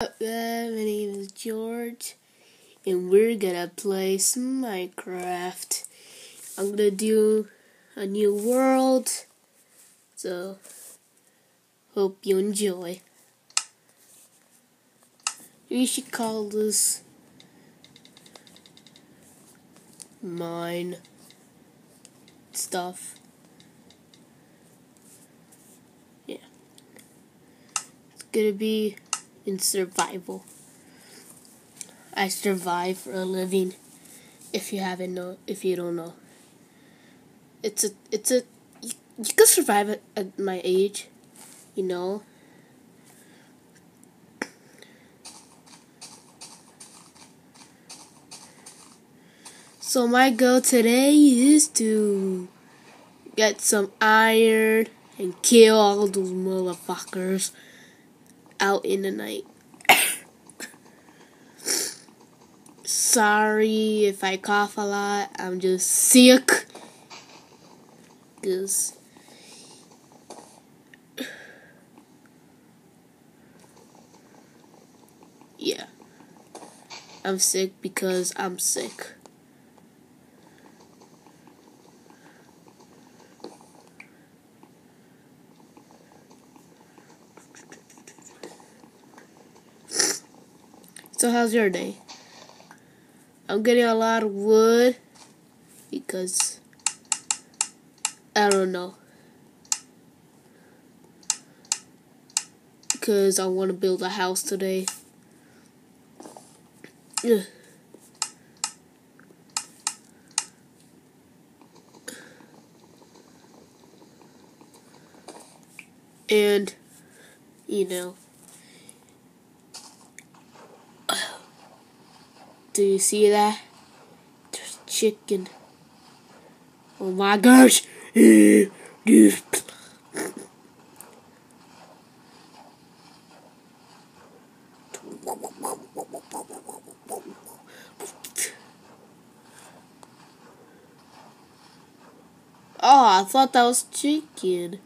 up? My name is George, and we're gonna play some Minecraft. I'm gonna do a new world, so hope you enjoy. We should call this mine stuff. Yeah, it's gonna be in survival. I survive for a living. If you haven't know, if you don't know, it's a it's a you, you can survive at, at my age, you know. So my goal today is to get some iron and kill all those motherfuckers out in the night. Sorry if I cough a lot. I'm just sick. Cause yeah. I'm sick because I'm sick. How's your day? I'm getting a lot of wood because I don't know. Because I want to build a house today. Ugh. And, you know. Do you see that? There's chicken. Oh my gosh! Oh, I thought that was chicken.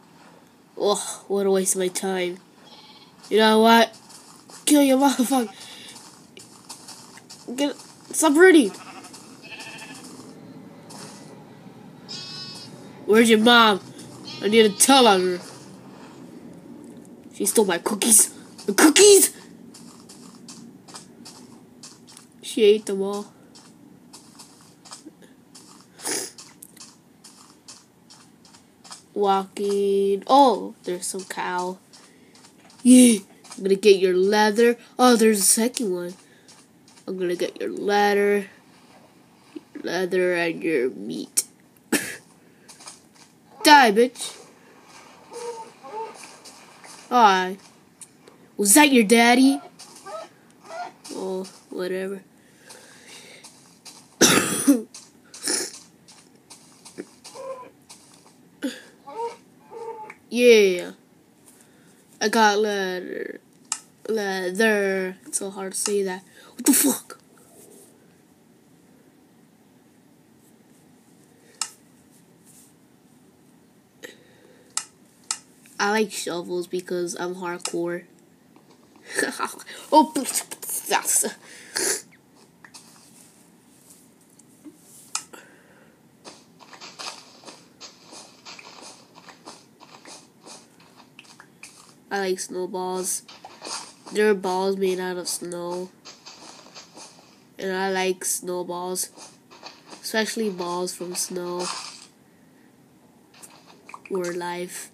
Oh, what a waste of my time. You know what? Kill your motherfucker. Get stop reading. Where's your mom? I need to tell on her. She stole my cookies. The cookies! She ate them all. Walking. Oh, there's some cow. Yeah, I'm gonna get your leather. Oh, there's a second one. I'm gonna get your your leather, and your meat. Die, bitch. Hi. Was that your daddy? Oh, whatever. yeah. I got leather. Leather. It's so hard to say that. What the fuck? I like shovels because I'm hardcore. oh, that's. I like snowballs. They're balls made out of snow. And I like snowballs. Especially balls from snow. Or life.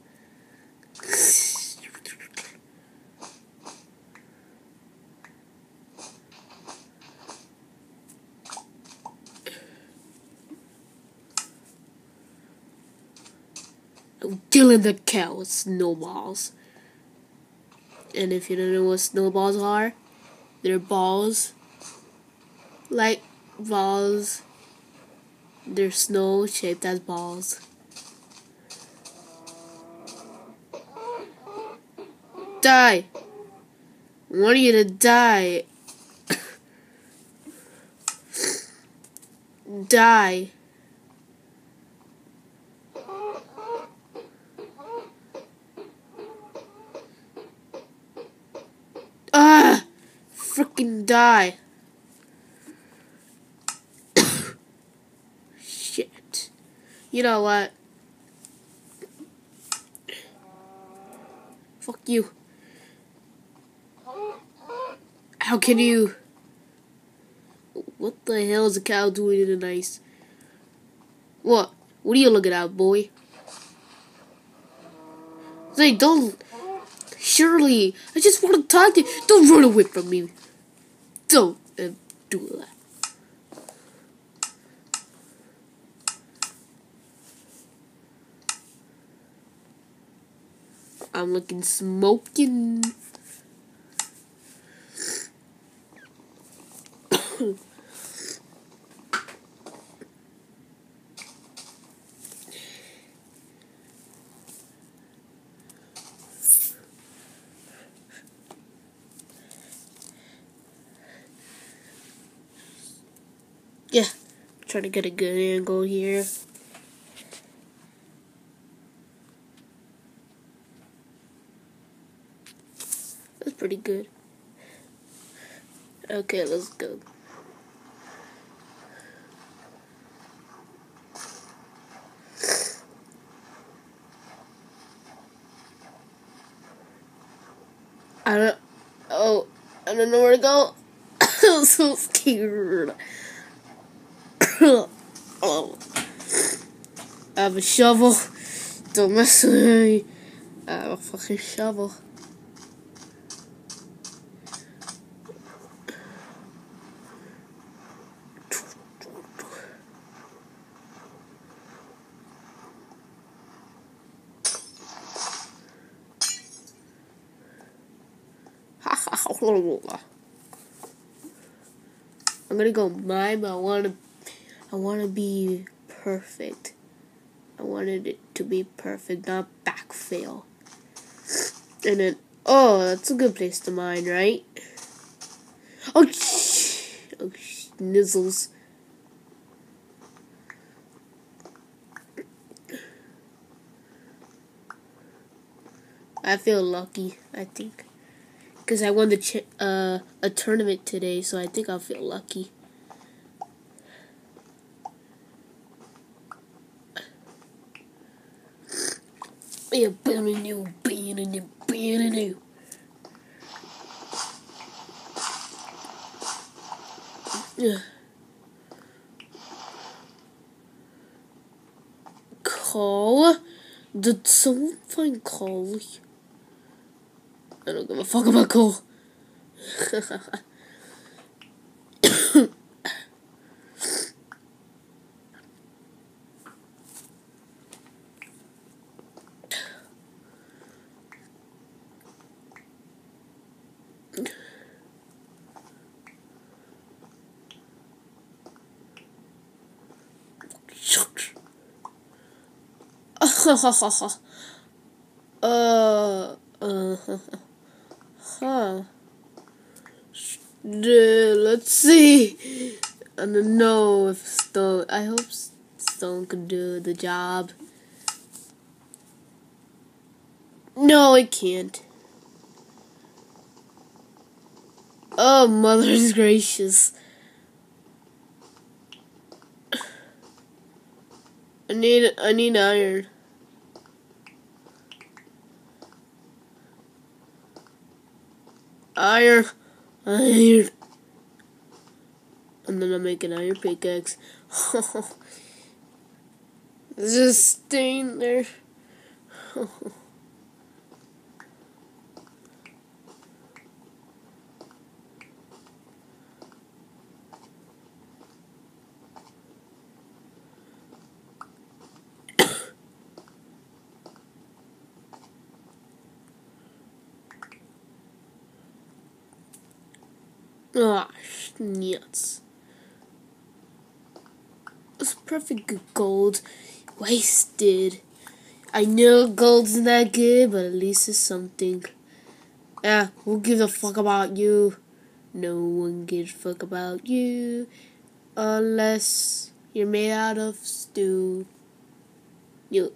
killing the cow with snowballs. And if you don't know what snowballs are, they're balls like balls. They're snow shaped as balls. Die! Want you to die. die. Ah! freaking die. You know what? Fuck you. How can you... What the hell is a cow doing in the ice? What? What are you looking at, boy? Say, don't... Surely, I just want to talk to you. Don't run away from me. Don't uh, do that. I'm looking smoking. yeah, trying to get a good angle here. That's pretty good. Okay, let's go. I don't. Oh, I don't know where to go. I'm so scared. oh. I have a shovel. Don't mess with me. I have a fucking shovel. I'm gonna go mime. I wanna, I wanna be perfect. I wanted it to be perfect, not back fail. And then, oh, that's a good place to mine, right? Oh, oh, nizzles. I feel lucky, I think because I won the uh, a tournament today, so I think I'll feel lucky. Yeah, banana new, banana, banana. Yeah. Call? Did someone find Carly? I don't give a fuck about coal. uh, uh, Huh. let's see. I don't know if Stone. I hope Stone can do the job. No, I can't. Oh, mother's gracious. I need I need iron. Iron. Iron. And then I make an iron pickaxe. A stain there. Ah, oh, nuts was perfect gold. Wasted. I know gold's not good, but at least it's something. Ah, who gives a fuck about you? No one gives a fuck about you. Unless you're made out of stew. You,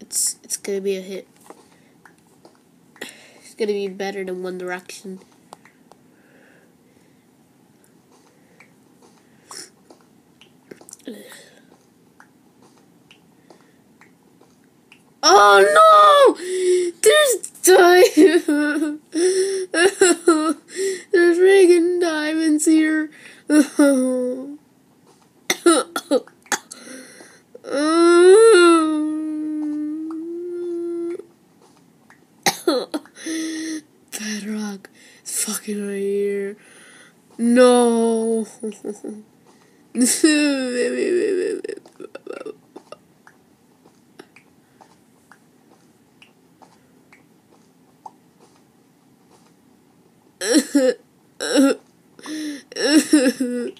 it's it's gonna be a hit. It's gonna be better than One Direction. Ugh. Oh no! There's diamonds. There's friggin' diamonds here. Bedrock is fucking right here. No. no, 呃呵呃呵呃呵呵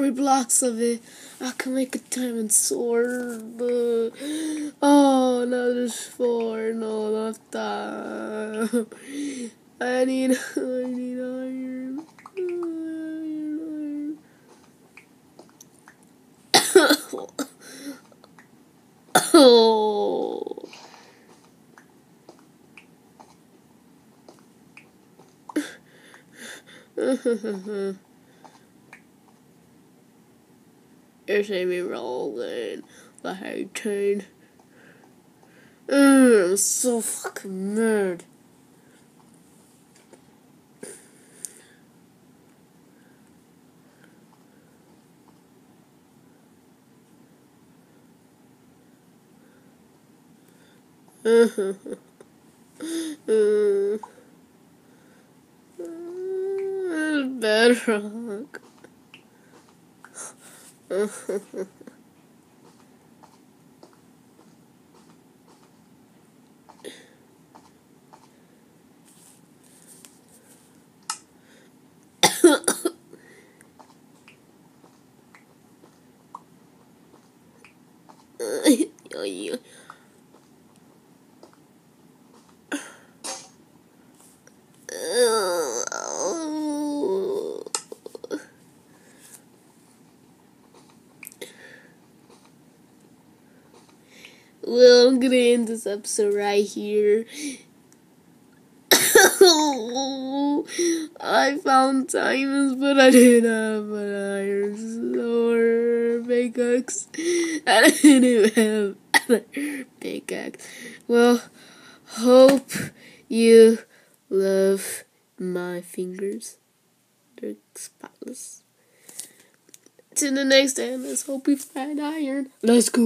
three blocks of it. I can make a diamond sword. Oh, no, there's four. No, not that. I need, I need iron. Iron, iron. oh. You're seeing me rolling a train. Mm, I'm so fucking mad. Bedrock. Well, I'm gonna end this episode right here. I found diamonds, but I didn't have an iron or pickaxe. I didn't have another pickaxe. Well, hope you love my fingers. They're spotless. To the next time, let's hope we find iron. Let's go.